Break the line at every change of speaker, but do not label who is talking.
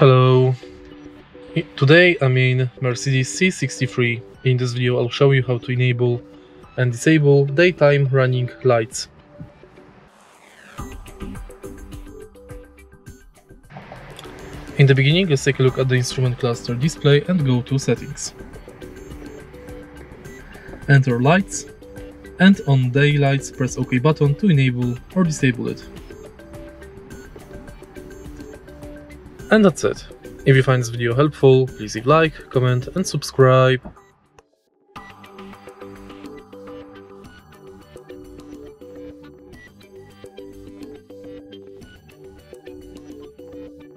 Hello. Today I'm in Mercedes C63. In this video I'll show you how to enable and disable daytime running lights. In the beginning let's take a look at the instrument cluster display and go to settings. Enter lights and on daylights press OK button to enable or disable it. And that's it. If you find this video helpful, please leave like, comment and subscribe.